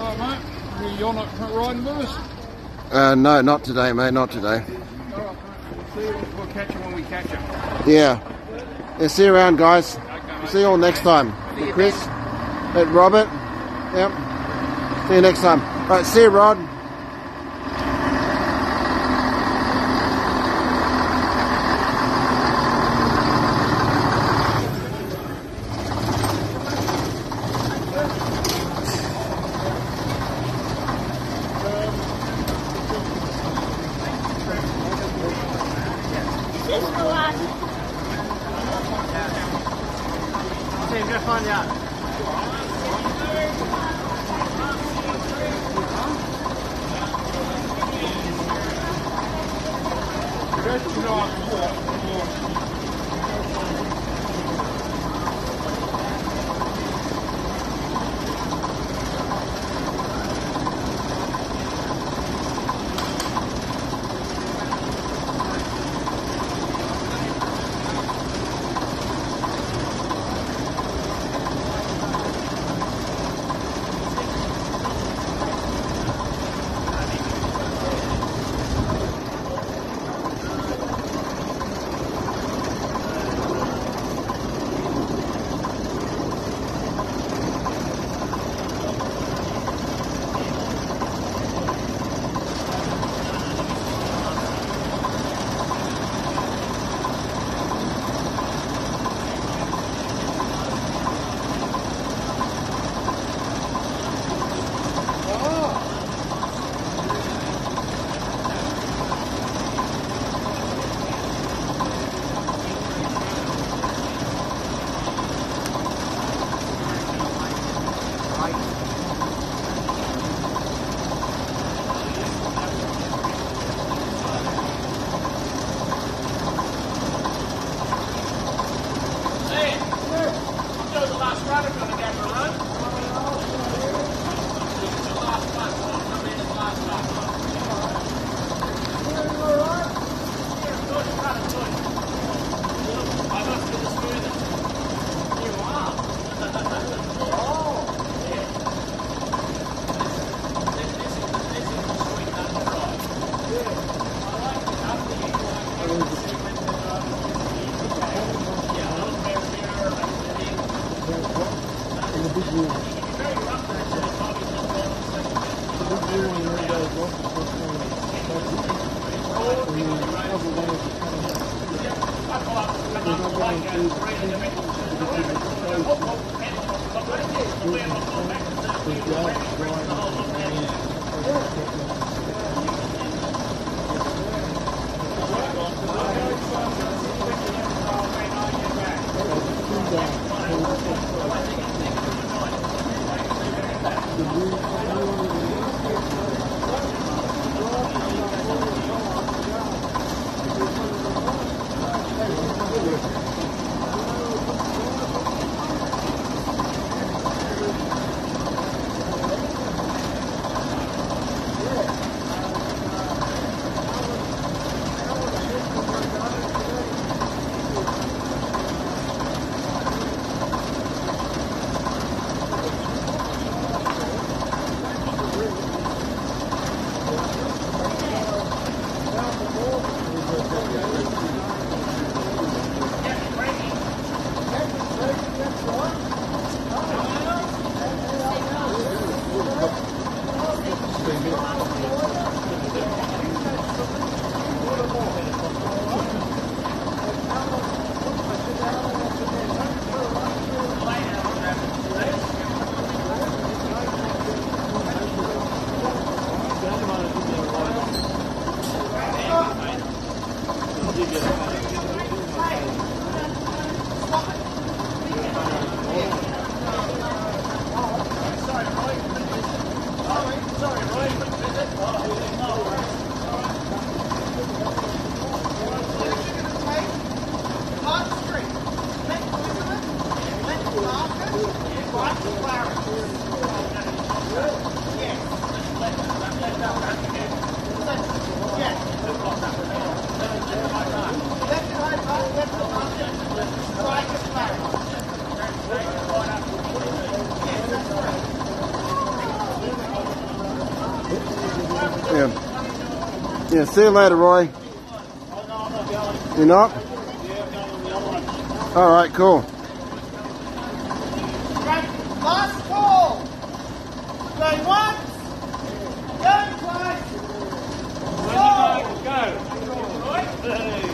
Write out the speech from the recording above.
Oh, you're not riding with us? Uh, no, not today, mate. Not today. Right, mate. See you. We'll catch you when we catch you. Yeah. Yeah. See you around, guys. We'll see you all next time. See Chris, and uh, Robert. Yep. See you next time. All right, see you, Rod. This is the last. 这放假。这是什么？big blue one. The big blue one where you guys go. That's it. And then cover one is kind of there's no going to do the There's grass growing on the land. Yeah. Yeah, see you later, Roy. You're not? All right, cool. Last call. Going once. Go. Go.